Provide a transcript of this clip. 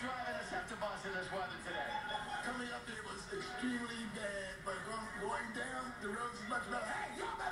driving driving a to bus in this weather today? Coming up there was extremely bad, but going, down, the roads is much better. Hey, y'all better.